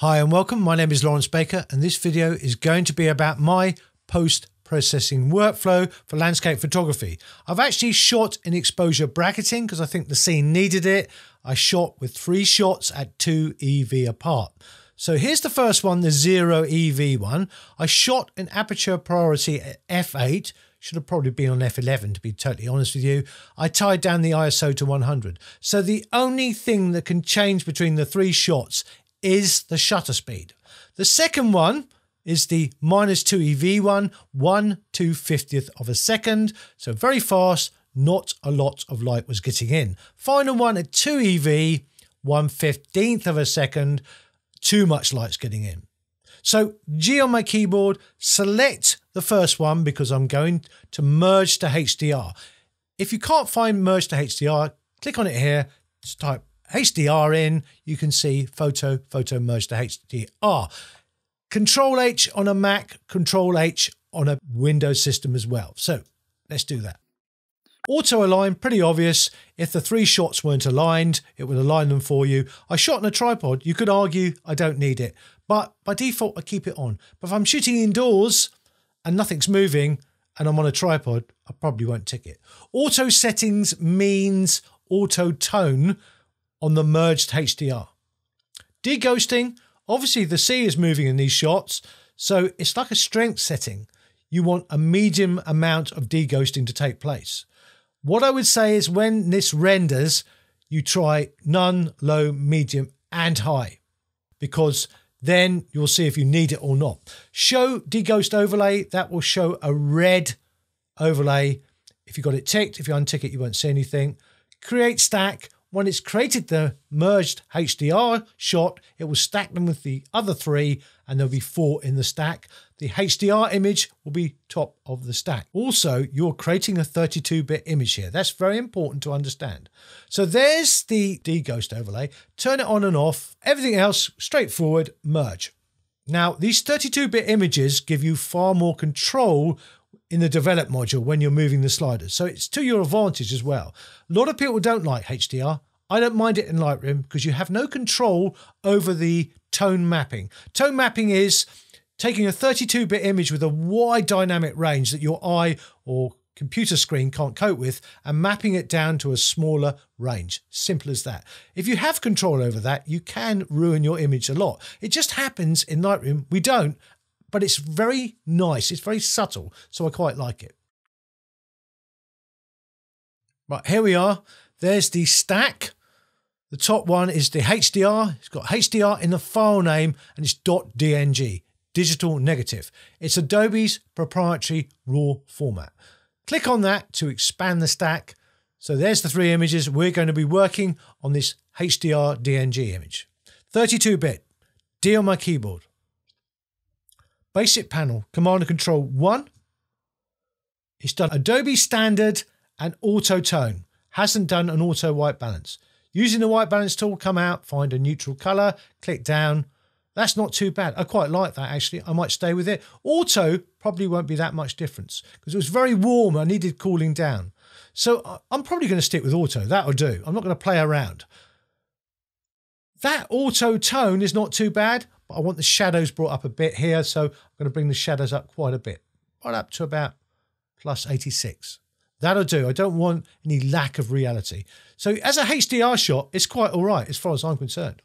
Hi and welcome. My name is Laurence Baker and this video is going to be about my post-processing workflow for landscape photography. I've actually shot in exposure bracketing because I think the scene needed it. I shot with three shots at 2 EV apart. So here's the first one, the 0 EV one. I shot in aperture priority at f8, should have probably been on f11 to be totally honest with you. I tied down the ISO to 100. So the only thing that can change between the three shots is the shutter speed. The second one is the minus 2 EV one, 1 250th of a second. So very fast, not a lot of light was getting in. Final one at 2 EV, 1 15th of a second, too much light's getting in. So G on my keyboard, select the first one because I'm going to merge to HDR. If you can't find merge to HDR, click on it here, just type HDR in, you can see photo, photo merge to HDR. Control H on a Mac, Control H on a Windows system as well. So let's do that. Auto align, pretty obvious. If the three shots weren't aligned, it would align them for you. I shot on a tripod. You could argue I don't need it, but by default, I keep it on. But if I'm shooting indoors and nothing's moving and I'm on a tripod, I probably won't tick it. Auto settings means auto tone on the merged HDR. Deghosting, obviously the sea is moving in these shots, so it's like a strength setting. You want a medium amount of deghosting to take place. What I would say is when this renders, you try none, low, medium, and high, because then you'll see if you need it or not. Show deghost overlay, that will show a red overlay. If you got it ticked, if you untick it, you won't see anything. Create stack, when it's created the merged HDR shot, it will stack them with the other three and there'll be four in the stack. The HDR image will be top of the stack. Also, you're creating a 32-bit image here. That's very important to understand. So there's the deghost overlay. Turn it on and off. Everything else, straightforward, merge. Now, these 32-bit images give you far more control in the develop module when you're moving the sliders. So it's to your advantage as well. A lot of people don't like HDR. I don't mind it in Lightroom because you have no control over the tone mapping. Tone mapping is taking a 32 bit image with a wide dynamic range that your eye or computer screen can't cope with and mapping it down to a smaller range. Simple as that. If you have control over that, you can ruin your image a lot. It just happens in Lightroom. We don't, but it's very nice. It's very subtle, so I quite like it. Right, here we are. There's the stack. The top one is the HDR. It's got HDR in the file name and it's .dng, digital negative. It's Adobe's proprietary RAW format. Click on that to expand the stack. So there's the three images. We're going to be working on this HDR DNG image. 32-bit, D on my keyboard. Basic panel, Command and Control 1. It's done Adobe Standard and Auto Tone. Hasn't done an auto white balance. Using the white balance tool, come out, find a neutral color, click down. That's not too bad. I quite like that actually. I might stay with it. Auto probably won't be that much difference because it was very warm. I needed cooling down. So uh, I'm probably going to stick with auto. That'll do. I'm not going to play around. That auto tone is not too bad but I want the shadows brought up a bit here. So I'm going to bring the shadows up quite a bit, right up to about plus 86. That'll do. I don't want any lack of reality. So as a HDR shot, it's quite all right as far as I'm concerned.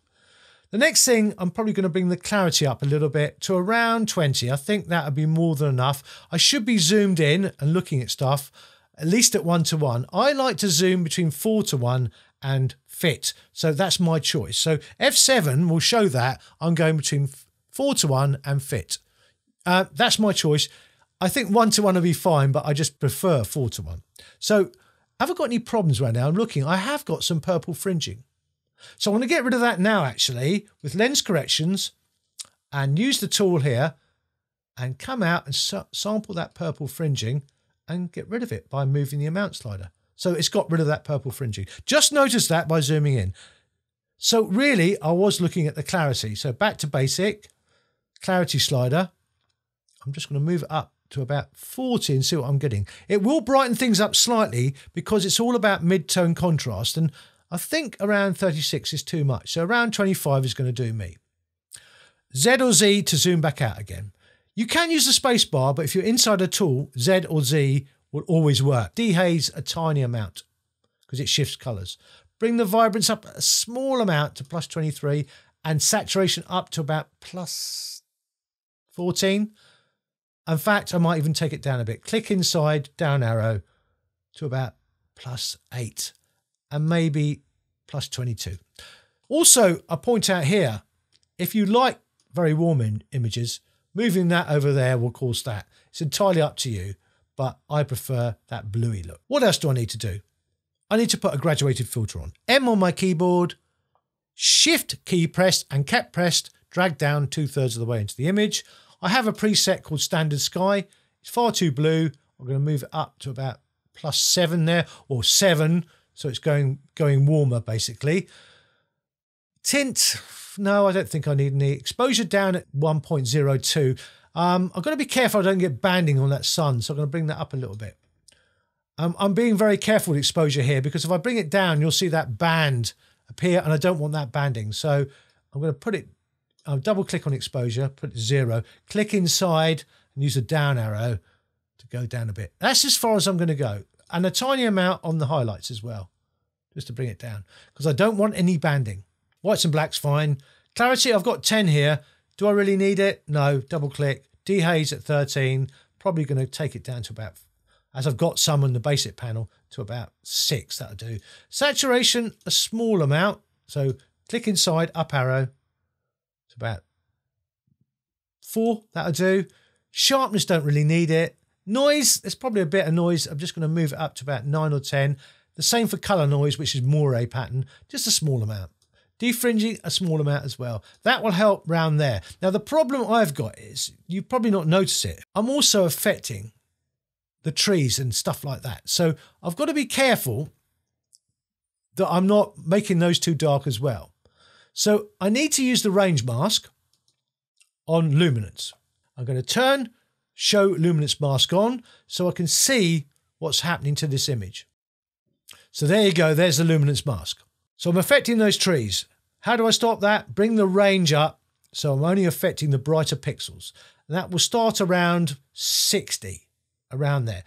The next thing, I'm probably going to bring the clarity up a little bit to around 20. I think that would be more than enough. I should be zoomed in and looking at stuff, at least at one to one. I like to zoom between four to one and fit. So that's my choice. So F7 will show that I'm going between 4 to 1 and fit. Uh, that's my choice. I think 1 to 1 will be fine, but I just prefer 4 to 1. So have I got any problems right now? I'm looking. I have got some purple fringing. So I want to get rid of that now, actually, with lens corrections and use the tool here and come out and sample that purple fringing and get rid of it by moving the amount slider. So it's got rid of that purple fringing. Just notice that by zooming in. So really, I was looking at the clarity. So back to basic, clarity slider. I'm just going to move it up to about 40 and see what I'm getting. It will brighten things up slightly because it's all about mid-tone contrast. And I think around 36 is too much. So around 25 is going to do me. Z or Z to zoom back out again. You can use the space bar, but if you're inside a tool, Z or Z will always work. Dehaze a tiny amount because it shifts colours. Bring the vibrance up a small amount to plus 23 and saturation up to about plus 14. In fact, I might even take it down a bit. Click inside, down arrow to about plus 8 and maybe plus 22. Also, I point out here, if you like very warm images, moving that over there will cause that. It's entirely up to you, but I prefer that bluey look. What else do I need to do? I need to put a graduated filter on. M on my keyboard, Shift key pressed and kept pressed, drag down two thirds of the way into the image. I have a preset called Standard Sky. It's far too blue. I'm going to move it up to about plus seven there or seven. So it's going, going warmer basically. Tint, no, I don't think I need any. Exposure down at 1.02. Um, I've got to be careful I don't get banding on that sun. So I'm going to bring that up a little bit. Um, I'm being very careful with exposure here because if I bring it down, you'll see that band appear and I don't want that banding. So I'm going to put it, I'll double click on exposure, put zero, click inside and use a down arrow to go down a bit. That's as far as I'm going to go. And a tiny amount on the highlights as well, just to bring it down because I don't want any banding. Whites and blacks, fine. Clarity, I've got 10 here. Do I really need it? No, double click. Dehaze at 13. Probably going to take it down to about, as I've got some on the basic panel, to about six. That'll do. Saturation, a small amount. So click inside, up arrow to about four. That'll do. Sharpness, don't really need it. Noise, there's probably a bit of noise. I'm just going to move it up to about nine or 10. The same for color noise, which is Moiré pattern, just a small amount. Defringing, a small amount as well. That will help round there. Now, the problem I've got is, you probably not notice it, I'm also affecting the trees and stuff like that. So I've got to be careful that I'm not making those too dark as well. So I need to use the range mask on luminance. I'm going to turn show luminance mask on so I can see what's happening to this image. So there you go, there's the luminance mask. So I'm affecting those trees. How do I stop that? Bring the range up so I'm only affecting the brighter pixels. And that will start around 60 around there.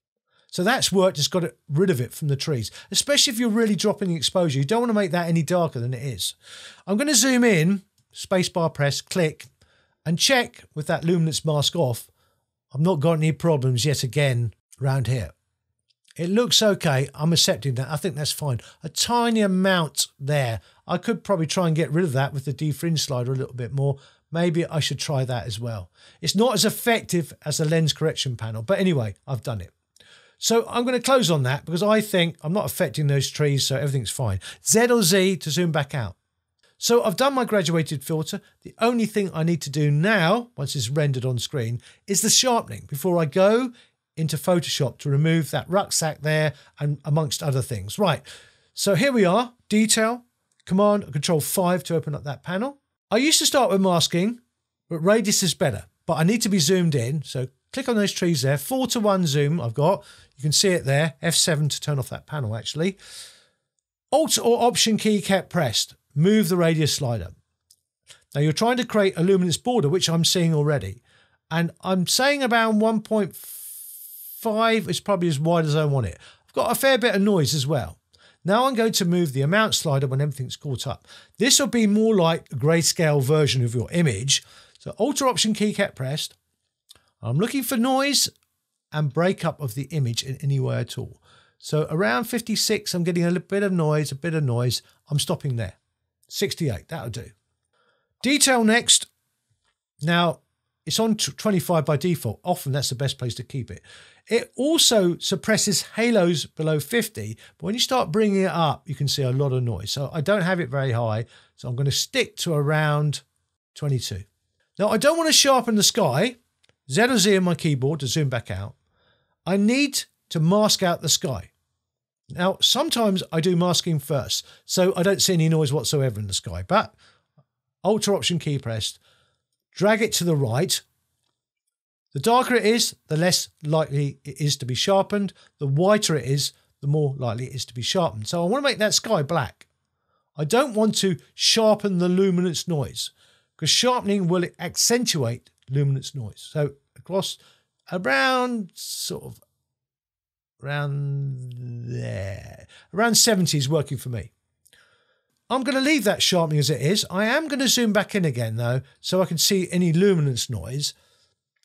So that's worked, it's got rid of it from the trees, especially if you're really dropping the exposure. You don't want to make that any darker than it is. I'm going to zoom in, spacebar press, click, and check with that luminance mask off. I've not got any problems yet again around here. It looks okay. I'm accepting that. I think that's fine. A tiny amount there. I could probably try and get rid of that with the defringe slider a little bit more. Maybe I should try that as well. It's not as effective as the lens correction panel, but anyway, I've done it. So I'm going to close on that because I think I'm not affecting those trees, so everything's fine. Z or Z to zoom back out. So I've done my graduated filter. The only thing I need to do now, once it's rendered on screen, is the sharpening before I go into Photoshop to remove that rucksack there and amongst other things. Right, so here we are, detail, Command Control 5 to open up that panel. I used to start with masking, but radius is better. But I need to be zoomed in. So click on those trees there. Four to one zoom I've got. You can see it there. F7 to turn off that panel actually. Alt or Option key kept pressed. Move the radius slider. Now you're trying to create a luminance border, which I'm seeing already. And I'm saying about 1.5 is probably as wide as I want it. I've got a fair bit of noise as well. Now I'm going to move the amount slider when everything's caught up. This will be more like a grayscale version of your image. So Alt Option key kept pressed. I'm looking for noise and breakup of the image in any way at all. So around 56, I'm getting a little bit of noise, a bit of noise. I'm stopping there. 68, that'll do. Detail next. Now, it's on 25 by default. Often that's the best place to keep it. It also suppresses halos below 50, but when you start bringing it up, you can see a lot of noise. So I don't have it very high, so I'm going to stick to around 22. Now I don't want to sharpen the sky. Z or Z on my keyboard to zoom back out. I need to mask out the sky. Now, sometimes I do masking first, so I don't see any noise whatsoever in the sky, but Alt Option key pressed, drag it to the right. The darker it is, the less likely it is to be sharpened. The whiter it is, the more likely it is to be sharpened. So I want to make that sky black. I don't want to sharpen the luminance noise because sharpening will accentuate luminance noise. So across around sort of around there, around 70 is working for me. I'm going to leave that sharpening as it is. I am going to zoom back in again though, so I can see any luminance noise.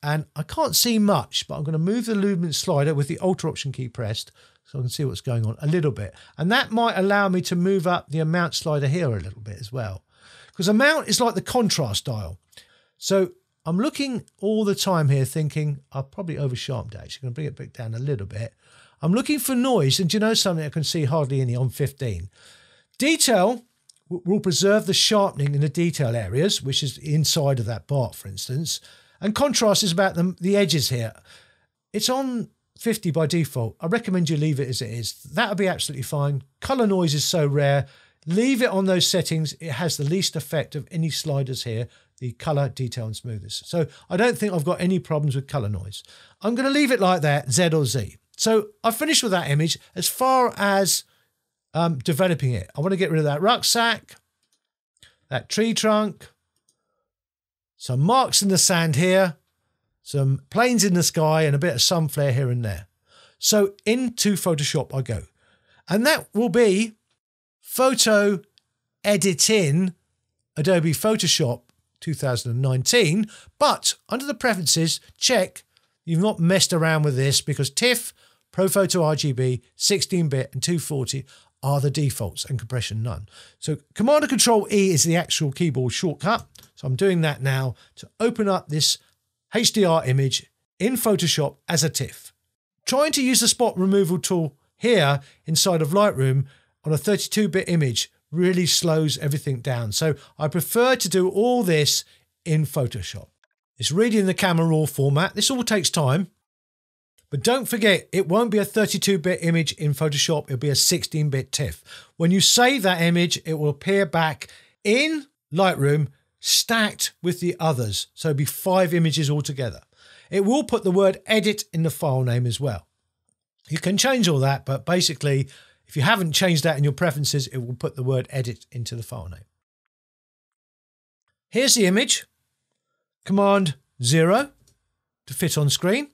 And I can't see much, but I'm going to move the luminance slider with the Alt Option key pressed so I can see what's going on a little bit. And that might allow me to move up the amount slider here a little bit as well. Because amount is like the contrast dial. So I'm looking all the time here thinking, I'll probably over sharpened it. Actually, I'm going to bring it back down a little bit. I'm looking for noise, and do you know something? I can see hardly any on 15. Detail will preserve the sharpening in the detail areas, which is inside of that part, for instance. And contrast is about the, the edges here. It's on 50 by default. I recommend you leave it as it is. That would be absolutely fine. Color noise is so rare. Leave it on those settings. It has the least effect of any sliders here, the color, detail, and smoothness. So I don't think I've got any problems with color noise. I'm going to leave it like that, Z or Z. So I've finished with that image. As far as um, developing it, I want to get rid of that rucksack, that tree trunk, some marks in the sand here, some planes in the sky, and a bit of sun flare here and there. So into Photoshop I go. And that will be photo editing Adobe Photoshop 2019. But under the preferences, check you've not messed around with this because TIFF ProPhoto RGB, 16-bit and 240 are the defaults and compression none. So Command and Control E is the actual keyboard shortcut. So I'm doing that now to open up this HDR image in Photoshop as a TIFF. Trying to use the spot removal tool here inside of Lightroom on a 32-bit image really slows everything down. So I prefer to do all this in Photoshop. It's reading the camera raw format. This all takes time. But don't forget, it won't be a 32-bit image in Photoshop, it'll be a 16-bit TIFF. When you save that image, it will appear back in Lightroom stacked with the others. So it'll be five images altogether. It will put the word edit in the file name as well. You can change all that, but basically, if you haven't changed that in your preferences, it will put the word edit into the file name. Here's the image. Command 0 to fit on screen.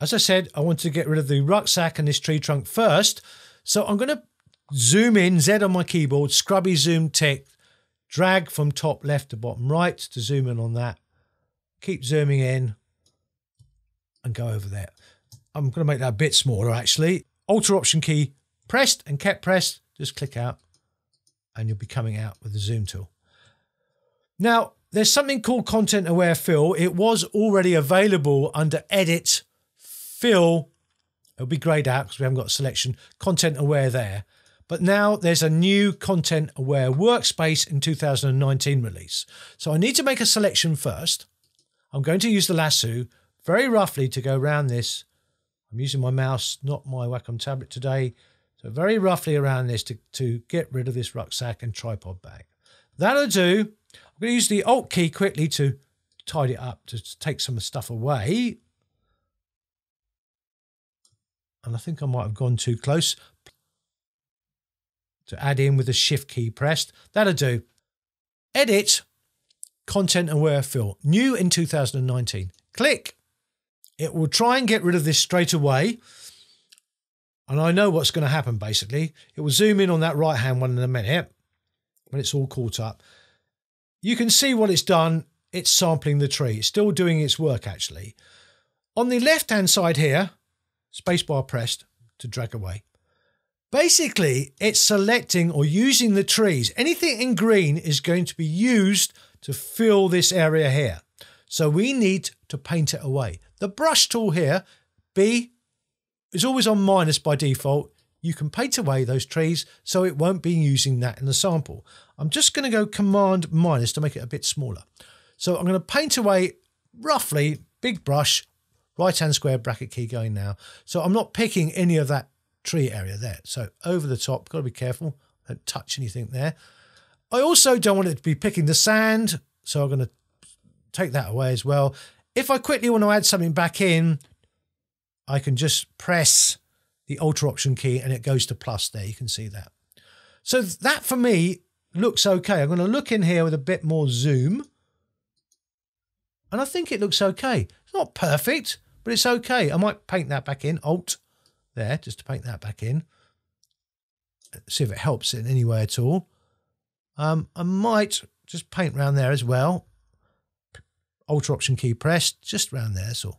As I said, I want to get rid of the rucksack and this tree trunk first. So I'm going to zoom in, Z on my keyboard, scrubby zoom tick, drag from top left to bottom right to zoom in on that. Keep zooming in and go over there. I'm going to make that a bit smaller actually. Alt Option key pressed and kept pressed. Just click out and you'll be coming out with the zoom tool. Now, there's something called Content Aware Fill. It was already available under Edit fill, it'll be grayed out because we haven't got a selection, content aware there. But now there's a new content aware workspace in 2019 release. So I need to make a selection first. I'm going to use the lasso very roughly to go around this. I'm using my mouse, not my Wacom tablet today. So very roughly around this to, to get rid of this rucksack and tripod bag. That'll do. I'm going to use the Alt key quickly to tidy it up, to take some stuff away and I think I might have gone too close to add in with the shift key pressed. That'll do. Edit, content aware fill, new in 2019. Click. It will try and get rid of this straight away. And I know what's going to happen basically. It will zoom in on that right hand one in a minute when it's all caught up. You can see what it's done. It's sampling the tree. It's still doing its work actually. On the left hand side here, spacebar pressed to drag away. Basically, it's selecting or using the trees. Anything in green is going to be used to fill this area here. So we need to paint it away. The brush tool here, B, is always on minus by default. You can paint away those trees so it won't be using that in the sample. I'm just going to go command minus to make it a bit smaller. So I'm going to paint away roughly, big brush, right hand square bracket key going now. So I'm not picking any of that tree area there. So over the top, got to be careful. Don't touch anything there. I also don't want it to be picking the sand. So I'm going to take that away as well. If I quickly want to add something back in, I can just press the Alt Option key and it goes to plus there. You can see that. So that for me looks okay. I'm going to look in here with a bit more zoom. And I think it looks okay. It's not perfect, but it's okay. I might paint that back in. Alt there, just to paint that back in. See if it helps in any way at all. Um, I might just paint around there as well. Alt Option key pressed, just around there, so.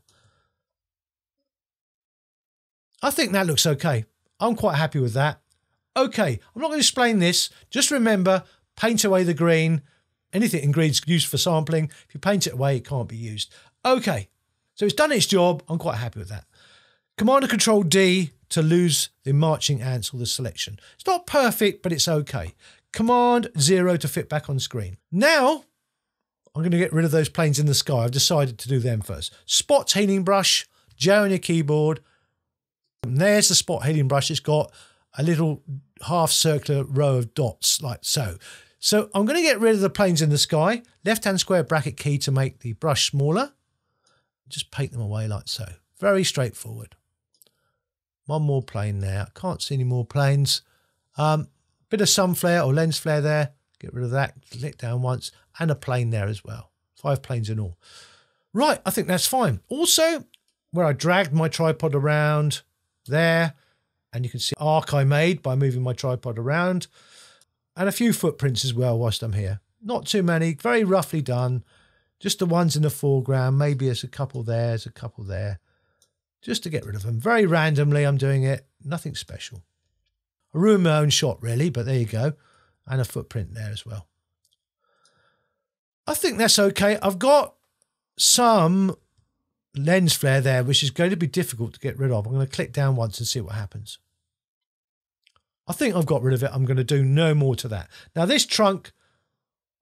I think that looks okay. I'm quite happy with that. Okay, I'm not going to explain this. Just remember, paint away the green. Anything in green's used for sampling. If you paint it away, it can't be used. Okay, so it's done its job. I'm quite happy with that. Command and Control D to lose the marching ants or the selection. It's not perfect, but it's okay. Command zero to fit back on screen. Now, I'm going to get rid of those planes in the sky. I've decided to do them first. Spot healing brush, J on your keyboard. And there's the spot healing brush. It's got a little half circular row of dots like so. So I'm going to get rid of the planes in the sky. Left hand square bracket key to make the brush smaller. Just paint them away like so. Very straightforward. One more plane there. Can't see any more planes. Um, bit of sun flare or lens flare there. Get rid of that. Click down once. And a plane there as well. Five planes in all. Right, I think that's fine. Also, where I dragged my tripod around there, and you can see arc I made by moving my tripod around and a few footprints as well whilst I'm here. Not too many, very roughly done. Just the ones in the foreground. Maybe there's a couple there, there's a couple there. Just to get rid of them. Very randomly I'm doing it. Nothing special. I ruined my own shot really, but there you go. And a footprint there as well. I think that's okay. I've got some lens flare there, which is going to be difficult to get rid of. I'm going to click down once and see what happens. I think I've got rid of it. I'm going to do no more to that. Now, this trunk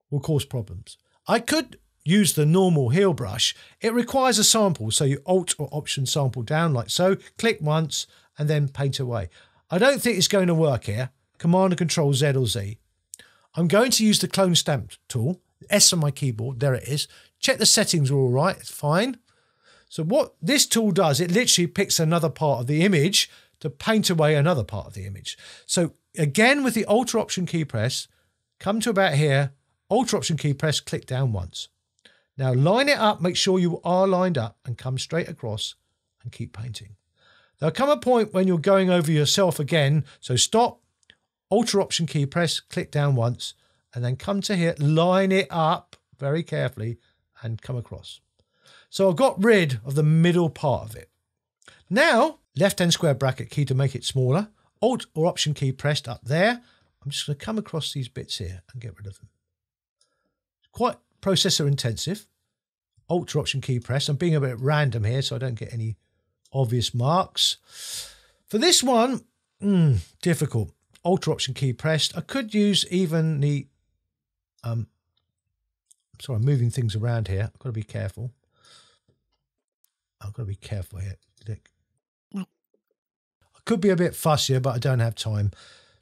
will cause problems. I could use the normal heal brush. It requires a sample, so you Alt or Option sample down like so, click once, and then paint away. I don't think it's going to work here. Command and Control Z or Z. I'm going to use the clone stamp tool, S on my keyboard, there it is. Check the settings are all right, it's fine. So what this tool does, it literally picks another part of the image to paint away another part of the image. So again, with the Alt Option key press, come to about here, Alt Option key press, click down once. Now line it up, make sure you are lined up and come straight across and keep painting. There'll come a point when you're going over yourself again. So stop, Alt Option key press, click down once, and then come to here, line it up very carefully and come across. So I've got rid of the middle part of it. Now, left hand square bracket key to make it smaller, Alt or Option key pressed up there. I'm just going to come across these bits here and get rid of them. Quite processor intensive. Or Option key press. I'm being a bit random here so I don't get any obvious marks. For this one, mm, difficult. Or Option key pressed. I could use even the um, sorry, I'm moving things around here. I've got to be careful. I've got to be careful here, Dick. I could be a bit fussier, but I don't have time.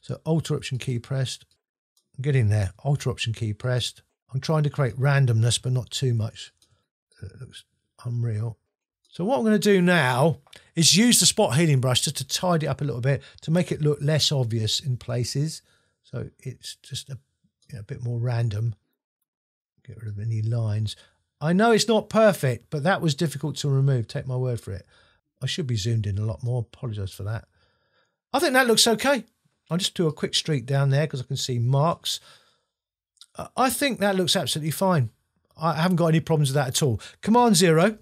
So Alt Option key pressed. Get in there. Alt Option key pressed. I'm trying to create randomness, but not too much. Uh, it looks unreal. So what I'm going to do now is use the spot healing brush just to tidy up a little bit to make it look less obvious in places. So it's just a, you know, a bit more random. Get rid of any lines. I know it's not perfect, but that was difficult to remove. Take my word for it. I should be zoomed in a lot more. Apologise for that. I think that looks okay. I'll just do a quick streak down there because I can see marks. I think that looks absolutely fine. I haven't got any problems with that at all. Command zero.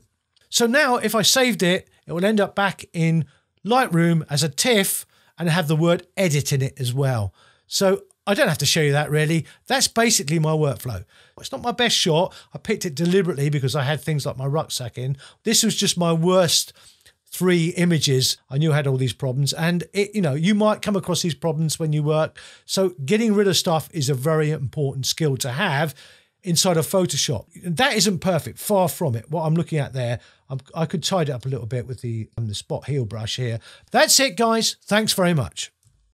So now if I saved it, it will end up back in Lightroom as a TIFF and have the word edit in it as well. So I don't have to show you that really. That's basically my workflow. It's not my best shot. I picked it deliberately because I had things like my rucksack in. This was just my worst three images. I knew I had all these problems and it, you know, you might come across these problems when you work. So getting rid of stuff is a very important skill to have inside of Photoshop. That isn't perfect, far from it. What I'm looking at there, I'm, i could tidy it up a little bit with the, um, the spot heal brush here. That's it, guys. Thanks very much.